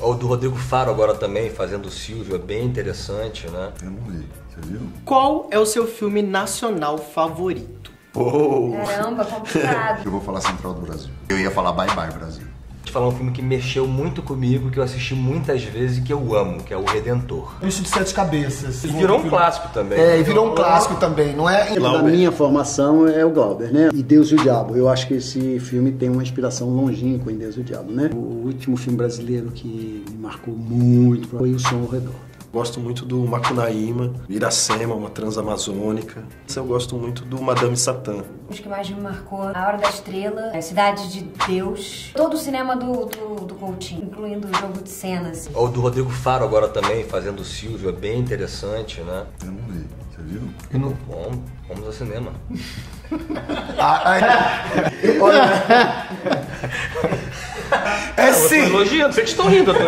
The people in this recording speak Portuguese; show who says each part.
Speaker 1: O do Rodrigo Faro agora também, fazendo o Silvio, é bem interessante, né?
Speaker 2: Eu não vi. Você viu?
Speaker 3: Qual é o seu filme nacional favorito?
Speaker 2: Oh.
Speaker 4: Caramba, complicado.
Speaker 2: Eu vou falar Central do Brasil. Eu ia falar Bye Bye Brasil.
Speaker 1: Te falar um filme que mexeu muito comigo, que eu assisti muitas vezes e que eu amo, que é O Redentor.
Speaker 5: Bicho de Sete Cabeças.
Speaker 1: E virou um clássico também.
Speaker 5: É, e virou um clássico também, não é?
Speaker 6: Da minha formação é o Glauber, né? E Deus e o Diabo. Eu acho que esse filme tem uma inspiração longínqua em Deus e o Diabo, né? O último filme brasileiro que me marcou muito foi O Som ao Redor.
Speaker 7: Gosto muito do Macunaíma, Iracema, uma transamazônica. Eu gosto muito do Madame Satã.
Speaker 4: Os que mais me marcou, A Hora da Estrela, A Cidade de Deus, todo o cinema do, do, do Coutinho, incluindo o jogo de cenas.
Speaker 1: O do Rodrigo Faro agora também, fazendo o Silvio, é bem interessante, né?
Speaker 2: Eu não vi. Você viu?
Speaker 5: Eu não...
Speaker 1: Bom, vamos ao cinema.
Speaker 5: Ah, ah, olha... é
Speaker 1: Eu tô
Speaker 5: sim!
Speaker 1: elogiando, vocês estão rindo. eu tô